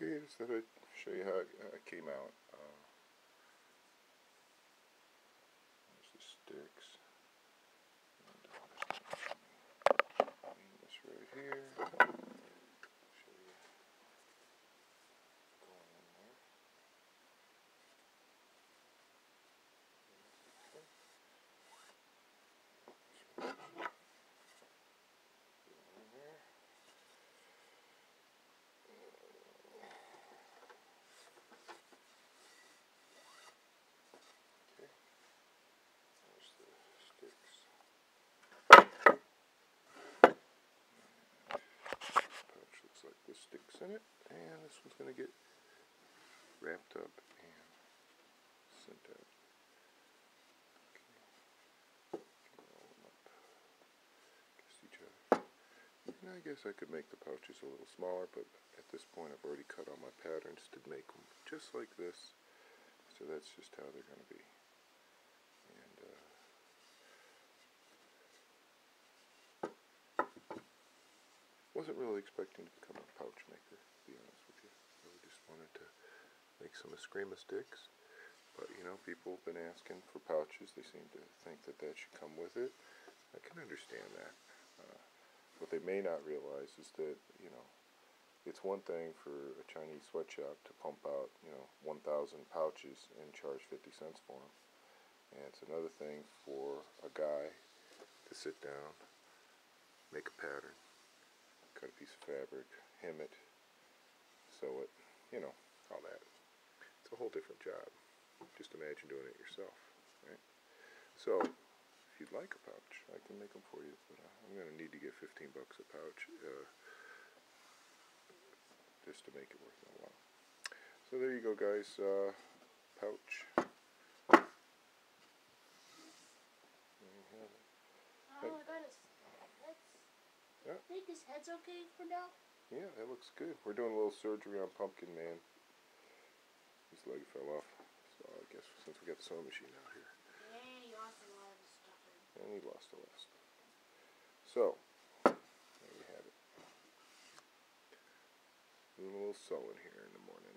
Okay, just thought I'd show you how it came out. Uh, there's the sticks. And, uh, clean this right here. Show you going in there. Okay. Going in there. Okay. There's the sticks. Pouch looks like and this one's gonna get wrapped up and sent out. And I guess I could make the pouches a little smaller, but at this point I've already cut all my patterns to make them just like this. So that's just how they're going to be. And uh, wasn't really expecting to become a pouch maker, to be honest with you. I just wanted to make some Eskrima sticks. But you know, people have been asking for pouches. They seem to think that that should come with it. I can understand that. Uh, what they may not realize is that you know it's one thing for a Chinese sweatshop to pump out, you know, 1,000 pouches and charge 50 cents for them. And it's another thing for a guy to sit down, make a pattern, cut a piece of fabric, hem it, sew it, you know, all that. It's a whole different job. Just imagine doing it yourself, right? So, if you'd like a pouch, I can make them for you, but uh, I'm going to need to get 15 bucks a pouch. Uh, just to make it worth my while. So there you go, guys. Uh, pouch. There you have it. Oh my goodness. Yeah. I think his head's okay for now. Yeah, that looks good. We're doing a little surgery on Pumpkin Man. His leg fell off, so I guess since we got the sewing machine out here, And he lost a lot of stuff. and he lost the last. So there we have it. Doing a little sewing here in the morning.